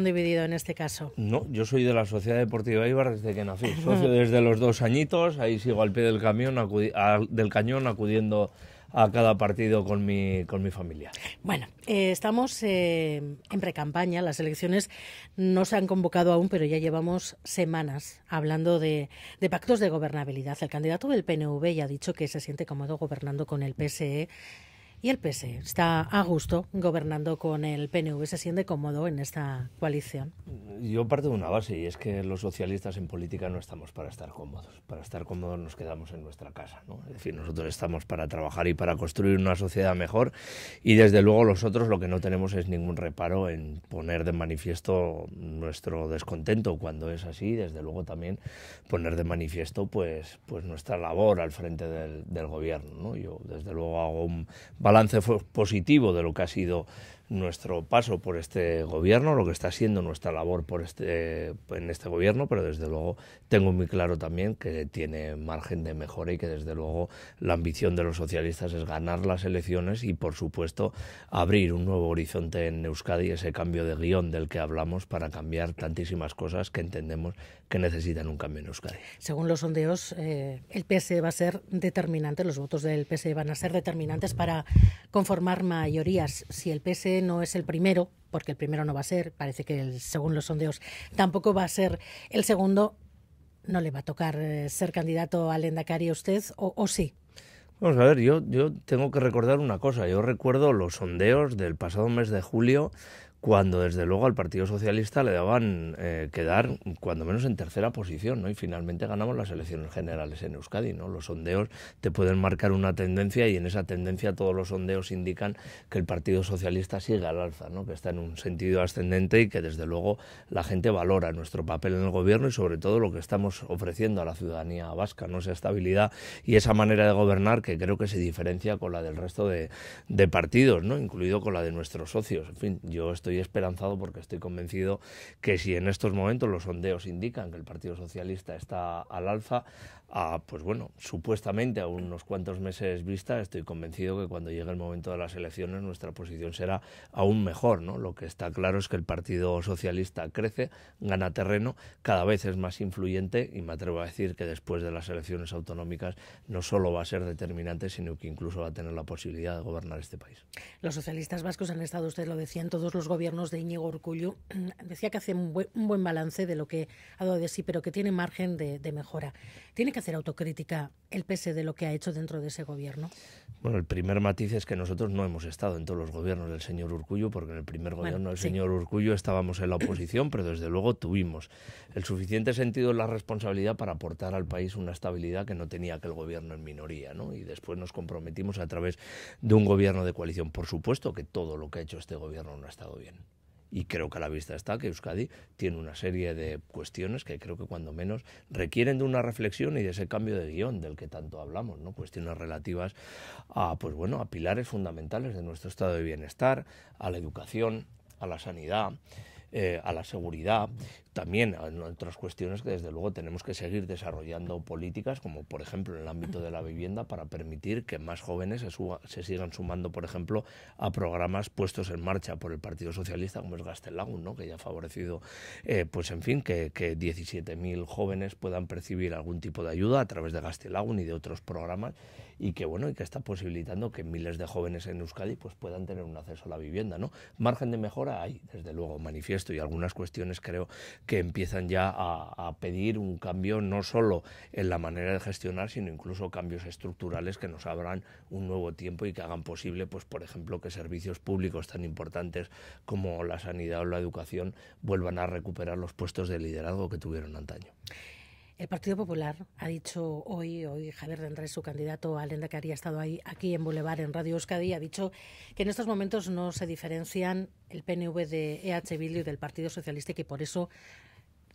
dividido en este caso? No, yo soy de la Sociedad Deportiva Ibar desde que nací. Socio desde los dos añitos, ahí sigo al pie del, camión, del cañón acudiendo a cada partido con mi, con mi familia. Bueno, eh, estamos eh, en precampaña, las elecciones no se han convocado aún, pero ya llevamos semanas hablando de, de pactos de gobernabilidad. El candidato del PNV ya ha dicho que se siente cómodo gobernando con el PSE y el PSE está a gusto gobernando con el PNV, se siente cómodo en esta coalición. Yo parto de una base y es que los socialistas en política no estamos para estar cómodos. Para estar cómodos nos quedamos en nuestra casa. ¿no? Es decir, nosotros estamos para trabajar y para construir una sociedad mejor y desde luego los otros lo que no tenemos es ningún reparo en poner de manifiesto nuestro descontento cuando es así. Desde luego también poner de manifiesto pues, pues nuestra labor al frente del, gobierno. ¿no? Yo desde luego hago un balance positivo de lo que ha sido nuestro paso por este gobierno, lo que está siendo nuestra labor este, en este gobierno, pero desde luego tengo muy claro también que tiene margen de mejora y que desde luego la ambición de los socialistas es ganar las elecciones y por supuesto abrir un nuevo horizonte en Euskadi, ese cambio de guion del que hablamos para cambiar tantísimas cosas que entendemos que necesitan un cambio en Euskadi. Según los sondeos, eh, el PSE va a ser determinante, los votos del PSE van a ser determinantes para conformar mayorías. Si el PSE no es el primero, porque el primero no va a ser, parece que según los sondeos tampoco va a ser el segundo, no le va a tocar eh, ser candidato al Endacari a usted, o, sí. Vamos a ver, yo, yo tengo que recordar una cosa. Yo recuerdo los sondeos del pasado mes de julio cuando desde luego al Partido Socialista le daban eh, quedar cuando menos en tercera posición, ¿no? Y finalmente ganamos las elecciones generales en Euskadi, ¿no? Los sondeos te pueden marcar una tendencia y en esa tendencia todos los sondeos indican que el Partido Socialista sigue al alza, ¿no? Que está en un sentido ascendente y que desde luego la gente valora nuestro papel en el gobierno y sobre todo lo que estamos ofreciendo a la ciudadanía vasca, ¿no? Esa estabilidad y esa manera de gobernar que creo que se diferencia con la del resto de, de partidos, ¿no? Incluido con la de nuestros socios. En fin, yo estoy estoy esperanzado porque estoy convencido que si en estos momentos los sondeos indican que el Partido Socialista está al alza, a, pues bueno, supuestamente a unos cuantos meses vista, estoy convencido que cuando llegue el momento de las elecciones nuestra posición será aún mejor. ¿no? Lo que está claro es que el Partido Socialista crece, gana terreno, cada vez es más influyente y me atrevo a decir que después de las elecciones autonómicas no solo va a ser determinante, sino que incluso va a tener la posibilidad de gobernar este país. Los socialistas vascos han estado, usted lo decía, en todos los gobiernos de Íñigo Urcullu. Decía que hace un buen, balance de lo que ha dado de sí, pero que tiene margen de, de mejora. Tiene que hacer autocrítica el PS de lo que ha hecho dentro de ese gobierno? Bueno, el primer matiz es que nosotros no hemos estado en todos los gobiernos del señor Urcullo, porque en el primer gobierno del señor Urcullo estábamos en la oposición, pero desde luego tuvimos el suficiente sentido de la responsabilidad para aportar al país una estabilidad que no tenía aquel gobierno en minoría, ¿no? Y después nos comprometimos a través de un gobierno de coalición. Por supuesto que todo lo que ha hecho este gobierno no ha estado bien y creo que a la vista está que Euskadi tiene una serie de cuestiones que creo que cuando menos requieren de una reflexión y de ese cambio de guion del que tanto hablamos, ¿no? Cuestiones relativas a pues bueno, a pilares fundamentales de nuestro estado de bienestar, a la educación, a la sanidad, eh, a la seguridad, también en otras cuestiones que desde luego tenemos que seguir desarrollando políticas, como por ejemplo en el ámbito de la vivienda, para permitir que más jóvenes se, se sigan sumando, por ejemplo, a programas puestos en marcha por el Partido Socialista, como es Gastelagun, ¿no? que ya ha favorecido, eh, pues en fin, que, que 17.000 jóvenes puedan percibir algún tipo de ayuda a través de Gastelagun y de otros programas y que bueno y que está posibilitando que miles de jóvenes en Euskadi pues puedan tener un acceso a la vivienda no margen de mejora hay desde luego manifiesto y algunas cuestiones creo que empiezan ya a, pedir un cambio no solo en la manera de gestionar sino incluso cambios estructurales que nos abran un nuevo tiempo y que hagan posible pues por ejemplo que servicios públicos tan importantes como la sanidad o la educación vuelvan a recuperar los puestos de liderazgo que tuvieron antaño. El Partido Popular ha dicho hoy, hoy Javier de Andrés, su candidato a Lenda que ha estado ahí aquí en Boulevard, en Radio Euskadi, ha dicho que en estos momentos no se diferencian el PNV de EH Bildu y del Partido Socialista y que por eso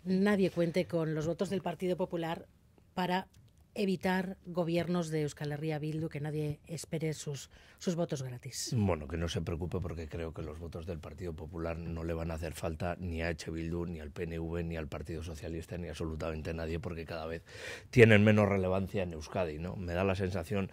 nadie cuente con los votos del Partido Popular para evitar gobiernos de Euskal Herria Bildu, que nadie espere sus, sus votos gratis. Bueno, que no se preocupe porque creo que los votos del Partido Popular no le van a hacer falta ni a Eche Bildu, ni al PNV, ni al Partido Socialista, ni absolutamente nadie, porque cada vez tienen menos relevancia en Euskadi. ¿no? Me da la sensación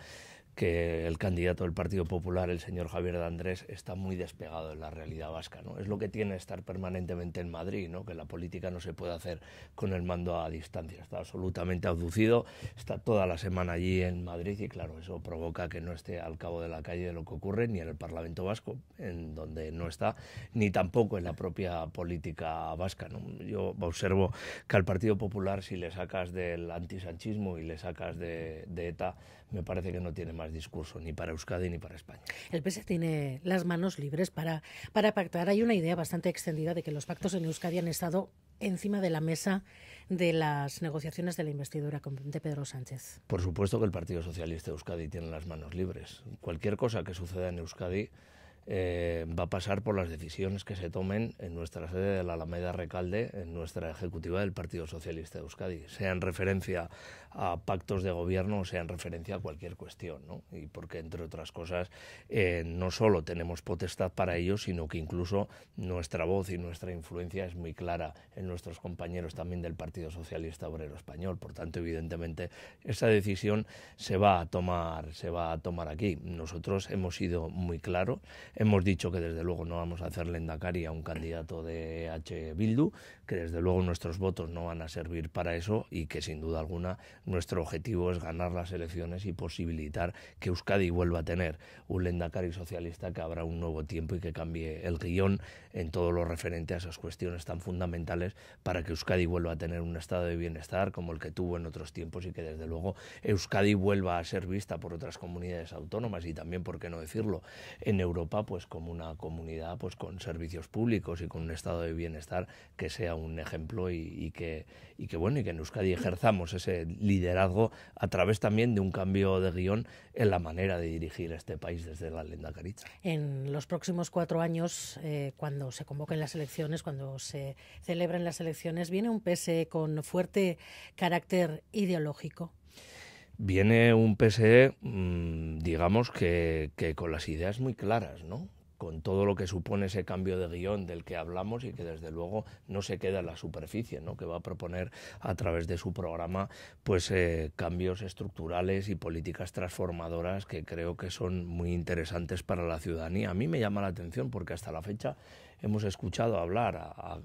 que el candidato del Partido Popular, el señor Javier de Andrés, está muy despegado de la realidad vasca. ¿no? Es lo que tiene estar permanentemente en Madrid, ¿no? que la política no se puede hacer con el mando a distancia. Está absolutamente abducido, está toda la semana allí en Madrid y claro, eso provoca que no esté al cabo de la calle de lo que ocurre ni en el Parlamento vasco, en donde no está, ni tampoco en la propia política vasca. ¿no? Yo observo que al Partido Popular, si le sacas del antisanchismo y le sacas de, de ETA, me parece que no tiene más discurso ni para Euskadi ni para España. El PS tiene las manos libres para, para pactar. Hay una idea bastante extendida de que los pactos en Euskadi han estado encima de la mesa de las negociaciones de la investidura de Pedro Sánchez. Por supuesto que el Partido Socialista de Euskadi tiene las manos libres. Cualquier cosa que suceda en Euskadi eh, va a pasar por las decisiones que se tomen en nuestra sede de la Alameda Recalde, en nuestra ejecutiva del Partido Socialista de Euskadi, sea en referencia a pactos de gobierno o sea en referencia a cualquier cuestión. ¿no? Y porque, entre otras cosas, eh, no solo tenemos potestad para ello, sino que incluso nuestra voz y nuestra influencia es muy clara en nuestros compañeros también del Partido Socialista Obrero Español. Por tanto, evidentemente, esa decisión se va a tomar, se va a tomar aquí. Nosotros hemos sido muy claros Hemos dicho que desde luego no vamos a hacerle endacari a un candidato de H. Bildu, que desde luego nuestros votos no van a servir para eso y que sin duda alguna nuestro objetivo es ganar las elecciones y posibilitar que Euskadi vuelva a tener un Lendakari socialista que abra un nuevo tiempo y que cambie el guion en todo lo referente a esas cuestiones tan fundamentales para que Euskadi vuelva a tener un estado de bienestar como el que tuvo en otros tiempos y que desde luego Euskadi vuelva a ser vista por otras comunidades autónomas y también, por qué no decirlo, en Europa pues como una comunidad pues con servicios públicos y con un estado de bienestar que sea un ejemplo y, que y que bueno y que en Euskadi ejerzamos ese liderazgo a través también de un cambio de guion en la manera de dirigir este país desde la lenda caricha. En los próximos cuatro años, eh, cuando se convoquen las elecciones, cuando se celebren las elecciones, viene un PSE con fuerte carácter ideológico viene un PSE, mm, digamos, que, con las ideas muy claras, ¿no? con todo lo que supone ese cambio de guion del que hablamos y que desde luego no se queda en la superficie, ¿no? que va a proponer a través de su programa pues eh, cambios estructurales y políticas transformadoras que creo que son muy interesantes para la ciudadanía. A mí me llama la atención porque hasta la fecha hemos escuchado hablar a,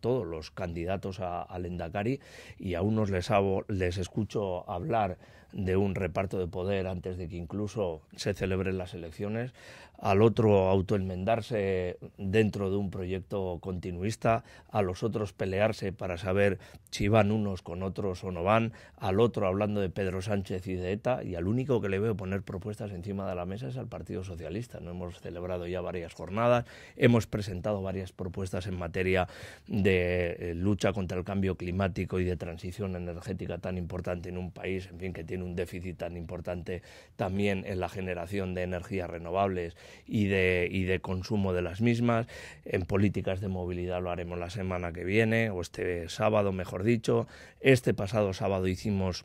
todos los candidatos al Endacari y a unos les, les escucho hablar de un reparto de poder antes de que incluso se celebren las elecciones, al otro autoenmendarse dentro de un proyecto continuista, a los otros pelearse para saber si van unos con otros o no van, al otro hablando de Pedro Sánchez y de ETA, y al único que le veo poner propuestas encima de la mesa es al Partido Socialista. No hemos celebrado ya varias jornadas, hemos presentado varias propuestas en materia de eh, lucha contra el cambio climático y de transición energética tan importante en un país, en fin, que tiene un déficit tan importante también en la generación de energías renovables y de, y de consumo de las mismas. En políticas de movilidad lo haremos la semana que viene, o este sábado, mejor dicho. Este pasado sábado hicimos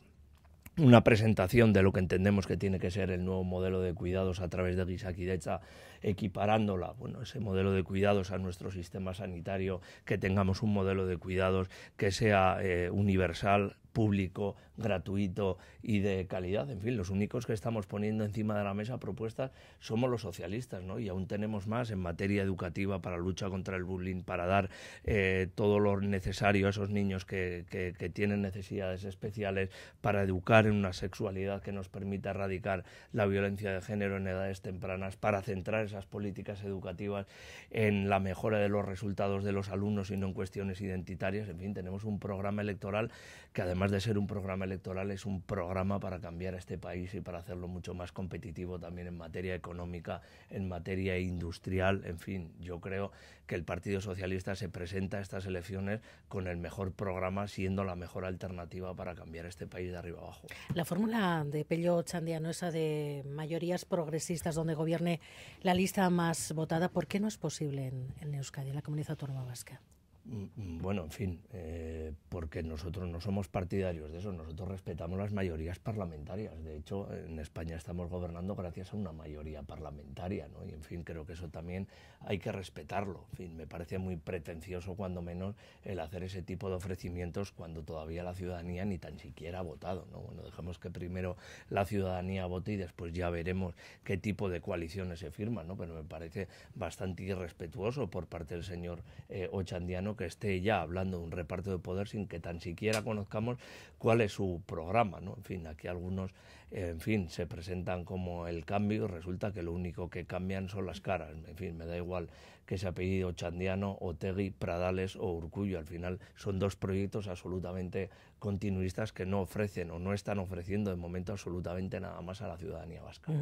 una presentación de lo que entendemos que tiene que ser el nuevo modelo de cuidados a través de Gisakidecha, equiparándola, bueno, ese modelo de cuidados a nuestro sistema sanitario, que tengamos un modelo de cuidados que sea eh, universal, público, gratuito y de calidad. En fin, los únicos que estamos poniendo encima de la mesa propuestas somos los socialistas, ¿no? Y aún tenemos más en materia educativa para lucha contra el bullying, para dar eh, todo lo necesario a esos niños que, que, tienen necesidades especiales, para educar en una sexualidad que nos permita erradicar la violencia de género en edades tempranas, para centrar esas políticas educativas en la mejora de los resultados de los alumnos y no en cuestiones identitarias. En fin, tenemos un programa electoral que además de ser un programa electoral es un programa para cambiar a este país y para hacerlo mucho más competitivo también en materia económica, en materia industrial, en fin, yo creo que el Partido Socialista se presenta a estas elecciones con el mejor programa, siendo la mejor alternativa para cambiar este país de arriba abajo. La fórmula de Pello Chandiano, esa de mayorías progresistas donde gobierne la lista más votada, ¿por qué no es posible en, en Euskadi, en la comunidad autónoma vasca? Mm, mm, bueno, en fin, eh, porque nosotros no somos partidarios de eso, nosotros respetamos las mayorías parlamentarias. De hecho, en España estamos gobernando gracias a una mayoría parlamentaria, ¿no? Y en fin, creo que eso también hay que respetarlo. En fin, me parece muy pretencioso, cuando menos, el hacer ese tipo de ofrecimientos cuando todavía la ciudadanía ni tan siquiera ha votado, ¿no? Bueno, dejemos que primero la ciudadanía vote y después ya veremos qué tipo de coaliciones se firman, ¿no? Pero me parece bastante irrespetuoso por parte del señor eh, Ochandiano que esté ya hablando de un reparto de poder sin que tan siquiera conozcamos cuál es su programa. ¿no? En fin, aquí algunos en fin, se presentan como el cambio, resulta que lo único que cambian son las caras. En fin, me da igual que se apellido Chandiano, Otegui, Pradales o Urcullo. Al final son dos proyectos absolutamente continuistas que no ofrecen o no están ofreciendo de momento absolutamente nada más a la ciudadanía vasca.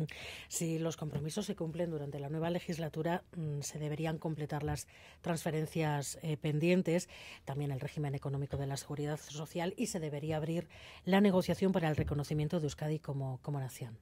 Si los compromisos se cumplen durante la nueva legislatura, mm, se deberían completar las transferencias eh, pendientes, también el régimen económico de la seguridad social y se debería la negociación para el reconocimiento de Euskadi como, como nación.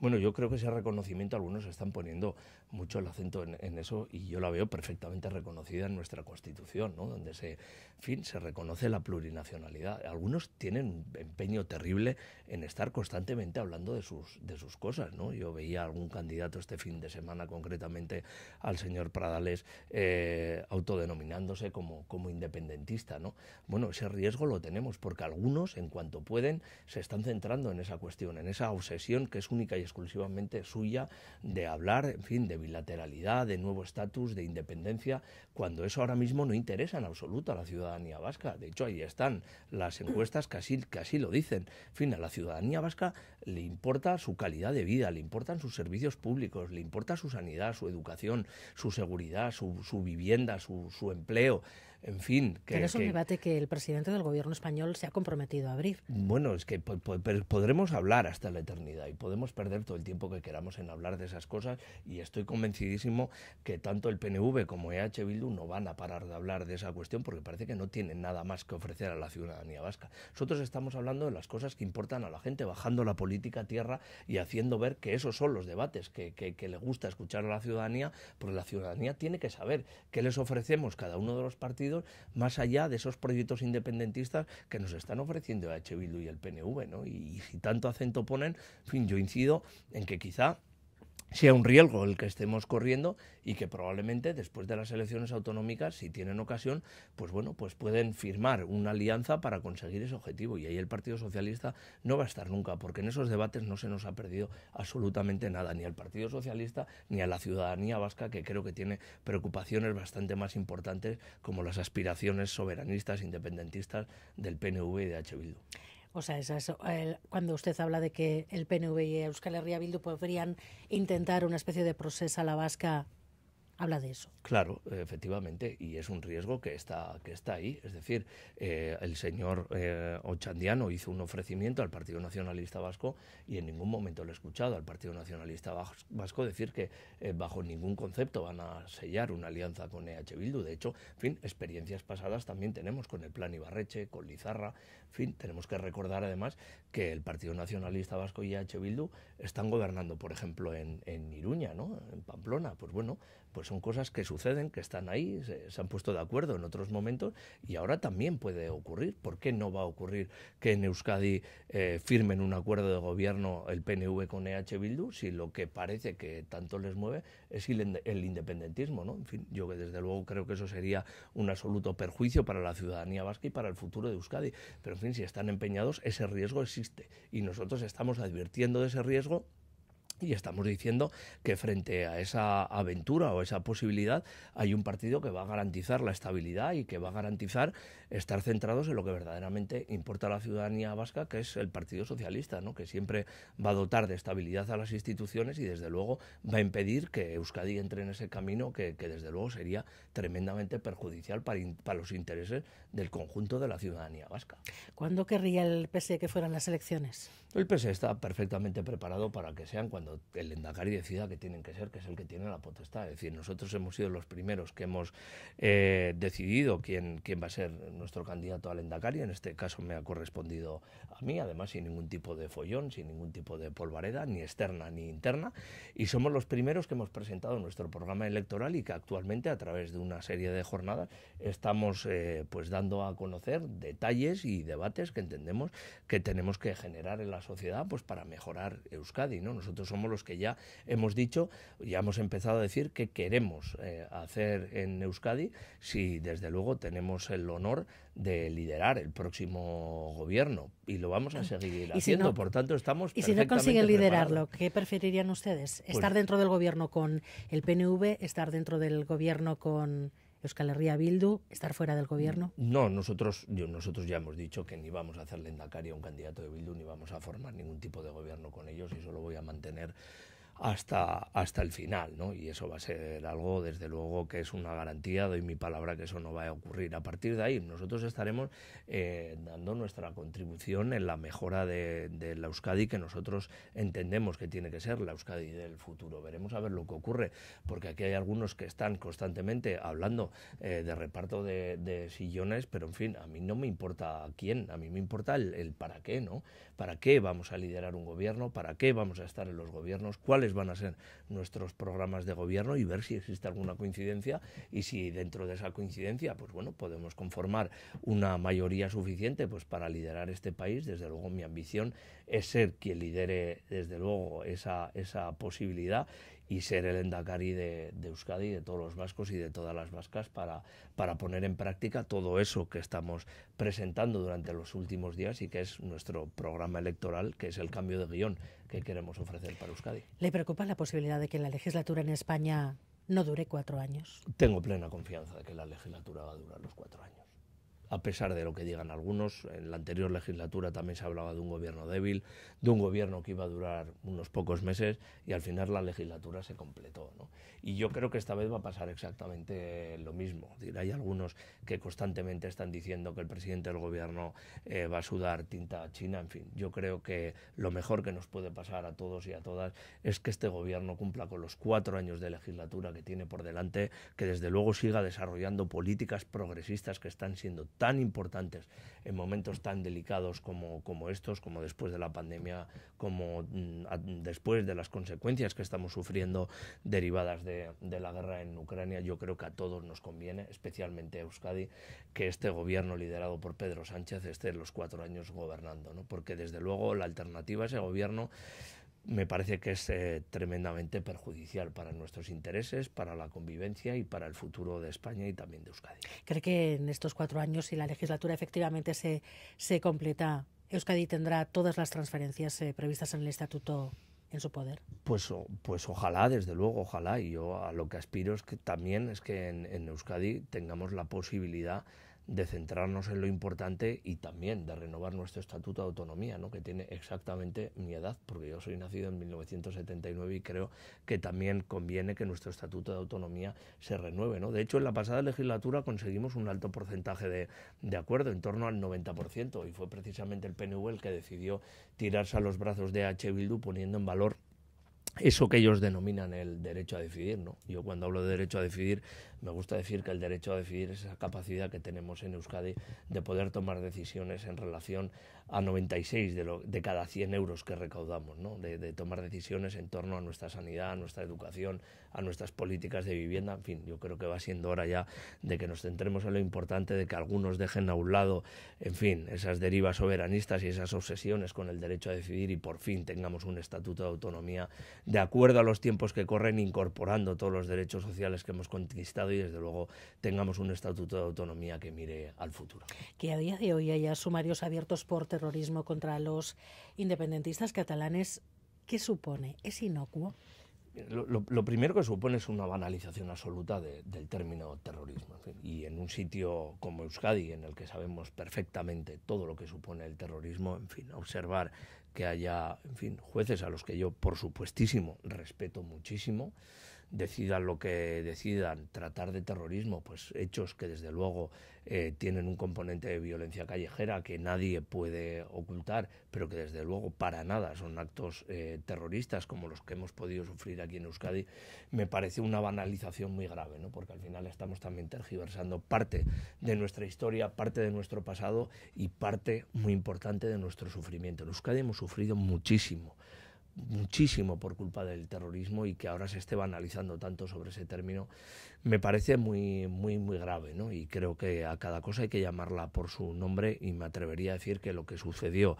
Bueno, yo creo que ese reconocimiento algunos están poniendo mucho el acento en, eso y yo la veo perfectamente reconocida en nuestra Constitución, ¿no? donde se, fin, se reconoce la plurinacionalidad. Algunos tienen un empeño terrible en estar constantemente hablando de sus, de sus cosas. ¿no? Yo veía algún candidato este fin de semana, concretamente al señor Pradales, eh, autodenominándose como, como independentista. ¿no? Bueno, ese riesgo lo tenemos porque algunos, en cuanto pueden, se están centrando en esa cuestión, en esa obsesión que es única y exclusivamente suya de hablar, en fin, de bilateralidad, de nuevo estatus, de independencia, cuando eso ahora mismo no interesa en absoluto a la ciudadanía vasca. De hecho, ahí están las encuestas que así, lo dicen. En fin, a la ciudadanía vasca le importa su calidad de vida, le importan sus servicios públicos, le importa su sanidad, su educación, su seguridad, su, vivienda, su, su empleo en fin. Que, Pero es un debate que el presidente del gobierno español se ha comprometido a abrir. Bueno, es que podremos hablar hasta la eternidad y podemos perder todo el tiempo que queramos en hablar de esas cosas y estoy convencidísimo que tanto el PNV como EH Bildu no van a parar de hablar de esa cuestión porque parece que no tienen nada más que ofrecer a la ciudadanía vasca. Nosotros estamos hablando de las cosas que importan a la gente, bajando la política a tierra y haciendo ver que esos son los debates que, le gusta escuchar a la ciudadanía, porque la ciudadanía tiene que saber qué les ofrecemos cada uno de los partidos más allá de esos proyectos independentistas que nos están ofreciendo H. Bildu y el PNV. ¿no? Y, si tanto acento ponen, en fin, yo incido en que quizá sea un riesgo el que estemos corriendo y que probablemente después de las elecciones autonómicas, si tienen ocasión, pues bueno, pues pueden firmar una alianza para conseguir ese objetivo. Y ahí el Partido Socialista no va a estar nunca, porque en esos debates no se nos ha perdido absolutamente nada, ni al Partido Socialista ni a la ciudadanía vasca, que creo que tiene preocupaciones bastante más importantes como las aspiraciones soberanistas, independentistas del PNV y de H. Bildu. O sea, es cuando usted habla de que el PNV y Euskal Herria Bildu podrían intentar una especie de proceso a la vasca habla de eso. Claro, efectivamente, y es un riesgo que está, que está ahí. Es decir, eh, el señor eh, Ochandiano hizo un ofrecimiento al Partido Nacionalista Vasco y en ningún momento lo he escuchado al Partido Nacionalista Vasco decir que eh, bajo ningún concepto van a sellar una alianza con EH Bildu. De hecho, en fin, experiencias pasadas también tenemos con el Plan Ibarreche, con Lizarra. En fin, tenemos que recordar además que el Partido Nacionalista Vasco y EH Bildu están gobernando, por ejemplo, en, en Iruña, ¿no? en Pamplona. Pues bueno, pues son cosas que suceden, que están ahí, se, han puesto de acuerdo en otros momentos y ahora también puede ocurrir. ¿Por qué no va a ocurrir que en Euskadi eh, firmen un acuerdo de gobierno el PNV con EH Bildu si lo que parece que tanto les mueve es el, independentismo? En fin, yo desde luego creo que eso sería un absoluto perjuicio para la ciudadanía vasca y para el futuro de Euskadi. Pero en fin, si están empeñados, ese riesgo existe y nosotros estamos advirtiendo de ese riesgo y estamos diciendo que frente a esa aventura o esa posibilidad hay un partido que va a garantizar la estabilidad y que va a garantizar estar centrados en lo que verdaderamente importa a la ciudadanía vasca, que es el Partido Socialista, ¿no? que siempre va a dotar de estabilidad a las instituciones y desde luego va a impedir que Euskadi entre en ese camino que, desde luego sería tremendamente perjudicial para, para, los intereses del conjunto de la ciudadanía vasca. ¿Cuándo querría el PSE que fueran las elecciones? El PSE está perfectamente preparado para que sean cuando cuando el Endacari decida que tienen que ser, que es el que tiene la potestad. Es decir, nosotros hemos sido los primeros que hemos eh, decidido quién, quién va a ser nuestro candidato al Endacari. En este caso me ha correspondido a mí, además sin ningún tipo de follón, sin ningún tipo de polvareda, ni externa ni interna. Y somos los primeros que hemos presentado nuestro programa electoral y que actualmente a través de una serie de jornadas estamos eh, pues dando a conocer detalles y debates que entendemos que tenemos que generar en la sociedad pues para mejorar Euskadi. ¿no? Nosotros somos los que ya hemos dicho, ya hemos empezado a decir que queremos eh, hacer en Euskadi si desde luego tenemos el honor de liderar el próximo gobierno y lo vamos a seguir haciendo. Por tanto, estamos. Y si no consiguen liderarlo, ¿qué preferirían ustedes? Pues ¿Estar dentro del gobierno con el PNV? ¿Estar dentro del gobierno con Euskal Herria Bildu? ¿Estar fuera del gobierno? No, nosotros, nosotros ya hemos dicho que ni vamos a hacerle Endacari a un candidato de Bildu, ni vamos a formar ningún tipo de gobierno con ellos y solo voy a mantener hasta, hasta el final, ¿no? Y eso va a ser algo, desde luego, que es una garantía, doy mi palabra que eso no va a ocurrir. A partir de ahí, nosotros estaremos eh, dando nuestra contribución en la mejora de, la Euskadi que nosotros entendemos que tiene que ser la Euskadi del futuro. Veremos a ver lo que ocurre, porque aquí hay algunos que están constantemente hablando eh, de reparto de, sillones, pero en fin, a mí no me importa quién, a mí me importa el, el para qué, ¿no? ¿Para qué vamos a liderar un gobierno? ¿Para qué vamos a estar en los gobiernos? ¿Cuáles van a ser nuestros programas de gobierno y ver si existe alguna coincidencia y si dentro de esa coincidencia, pues bueno, podemos conformar una mayoría suficiente pues para liderar este país. Desde luego mi ambición es ser quien lidere desde luego esa, esa posibilidad y ser el endacari de, de, Euskadi, de todos los vascos y de todas las vascas para, para poner en práctica todo eso que estamos presentando durante los últimos días y que es nuestro programa electoral, que es el cambio de guion que queremos ofrecer para Euskadi. ¿Le preocupa la posibilidad de que la legislatura en España no dure cuatro años? Tengo plena confianza de que la legislatura va a durar los cuatro años a pesar de lo que digan algunos. En la anterior legislatura también se hablaba de un gobierno débil, de un gobierno que iba a durar unos pocos meses y al final la legislatura se completó. ¿no? Y yo creo que esta vez va a pasar exactamente lo mismo. Hay algunos que constantemente están diciendo que el presidente del gobierno eh, va a sudar tinta a China. En fin, yo creo que lo mejor que nos puede pasar a todos y a todas es que este gobierno cumpla con los cuatro años de legislatura que tiene por delante, que desde luego siga desarrollando políticas progresistas que están siendo tan importantes en momentos tan delicados como, como estos, como después de la pandemia, como mm, después de las consecuencias que estamos sufriendo derivadas de, la guerra en Ucrania, yo creo que a todos nos conviene, especialmente a Euskadi, que este gobierno liderado por Pedro Sánchez esté los cuatro años gobernando, ¿no? porque desde luego la alternativa a ese gobierno me parece que es eh, tremendamente perjudicial para nuestros intereses, para la convivencia y para el futuro de España y también de Euskadi. ¿Cree que en estos cuatro años, si la legislatura efectivamente se, se completa, Euskadi tendrá todas las transferencias eh, previstas en el Estatuto en su poder? Pues, pues ojalá, desde luego, ojalá. Y yo a lo que aspiro es que también es que en, en Euskadi tengamos la posibilidad de centrarnos en lo importante y también de renovar nuestro estatuto de autonomía, ¿no? que tiene exactamente mi edad, porque yo soy nacido en 1979 y creo que también conviene que nuestro estatuto de autonomía se renueve. ¿no? De hecho, en la pasada legislatura conseguimos un alto porcentaje de, de acuerdo, en torno al 90%, y fue precisamente el PNV el que decidió tirarse a los brazos de H. Bildu poniendo en valor eso que ellos denominan el derecho a decidir. ¿no? Yo cuando hablo de derecho a decidir me gusta decir que el derecho a decidir es esa capacidad que tenemos en Euskadi de poder tomar decisiones en relación a 96 de, lo, de cada 100 euros que recaudamos, ¿no? de, de, tomar decisiones en torno a nuestra sanidad, a nuestra educación, a nuestras políticas de vivienda. En fin, yo creo que va siendo hora ya de que nos centremos en lo importante, de que algunos dejen a un lado, en fin, esas derivas soberanistas y esas obsesiones con el derecho a decidir y por fin tengamos un estatuto de autonomía de acuerdo a los tiempos que corren, incorporando todos los derechos sociales que hemos conquistado y desde luego tengamos un estatuto de autonomía que mire al futuro. Que a día de hoy haya sumarios abiertos por terrorismo contra los independentistas catalanes, ¿qué supone? ¿Es inocuo? Lo, primero que supone es una banalización absoluta de, del término terrorismo. Y en un sitio como Euskadi, en el que sabemos perfectamente todo lo que supone el terrorismo, en fin, observar que haya, en fin, jueces a los que yo, por supuestísimo, respeto muchísimo, decidan lo que decidan, tratar de terrorismo, pues hechos que desde luego eh, tienen un componente de violencia callejera que nadie puede ocultar, pero que desde luego para nada son actos eh, terroristas como los que hemos podido sufrir aquí en Euskadi, me parece una banalización muy grave, ¿no? porque al final estamos también tergiversando parte de nuestra historia, parte de nuestro pasado y parte muy importante de nuestro sufrimiento. En Euskadi hemos sufrido muchísimo muchísimo por culpa del terrorismo y que ahora se esté banalizando tanto sobre ese término, me parece muy, muy, muy grave, ¿no? Y creo que a cada cosa hay que llamarla por su nombre y me atrevería a decir que lo que sucedió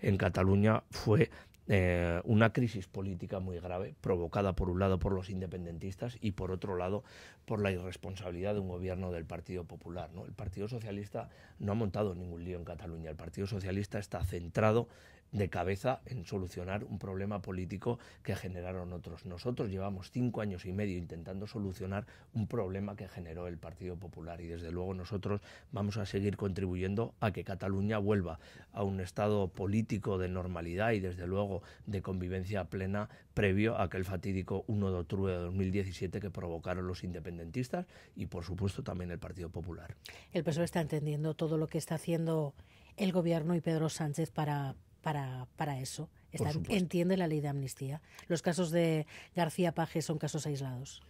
en Cataluña fue eh, una crisis política muy grave, provocada por un lado por los independentistas y por otro lado por la irresponsabilidad de un gobierno del Partido Popular. ¿no? El Partido Socialista no ha montado ningún lío en Cataluña. El Partido Socialista está centrado de cabeza en solucionar un problema político que generaron otros. Nosotros llevamos cinco años y medio intentando solucionar un problema que generó el Partido Popular y desde luego nosotros vamos a seguir contribuyendo a que Cataluña vuelva a un estado político de normalidad y desde luego de convivencia plena previo a aquel fatídico 1 de octubre de 2017 que provocaron los independentistas y por supuesto también el Partido Popular. El PSOE está entendiendo todo lo que está haciendo el gobierno y Pedro Sánchez para para, para eso. entiende la ley de amnistía. Los casos de García Paje son casos aislados.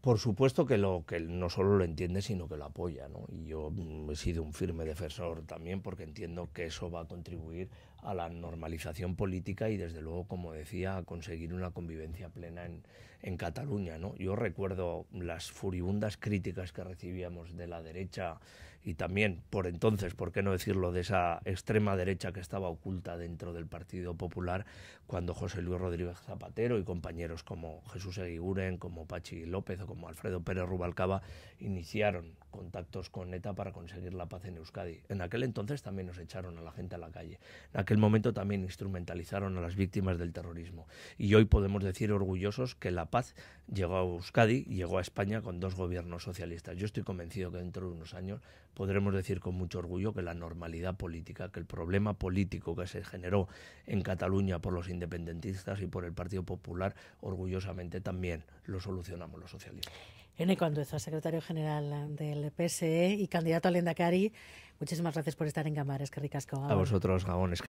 Por supuesto que lo que no solo lo entiende, sino que lo apoya, ¿no? Y yo mm, he sido un firme defensor también porque entiendo que eso va a contribuir a la normalización política y desde luego, como decía, a conseguir una convivencia plena en, en Cataluña, ¿no? Yo recuerdo las furibundas críticas que recibíamos de la derecha y también por entonces, por qué no decirlo, de esa extrema derecha que estaba oculta dentro del Partido Popular cuando José Luis Rodríguez Zapatero y compañeros como Jesús Eguiguren, como Pachi López o como Alfredo Pérez Rubalcaba iniciaron contactos con ETA para conseguir la paz en Euskadi. En aquel entonces también nos echaron a la gente a la calle. Momento también instrumentalizaron a las víctimas del terrorismo. Y hoy podemos decir orgullosos que la paz llegó a Euskadi y llegó a España con dos gobiernos socialistas. Yo estoy convencido que dentro de unos años podremos decir con mucho orgullo que la normalidad política, que el problema político que se generó en Cataluña por los independentistas y por el Partido Popular, orgullosamente también lo solucionamos los socialistas. Eneco Andueza, secretario general del PSE y candidato al Endacari, muchísimas gracias por estar en Gamares, que ricasco. A vosotros, Gabones.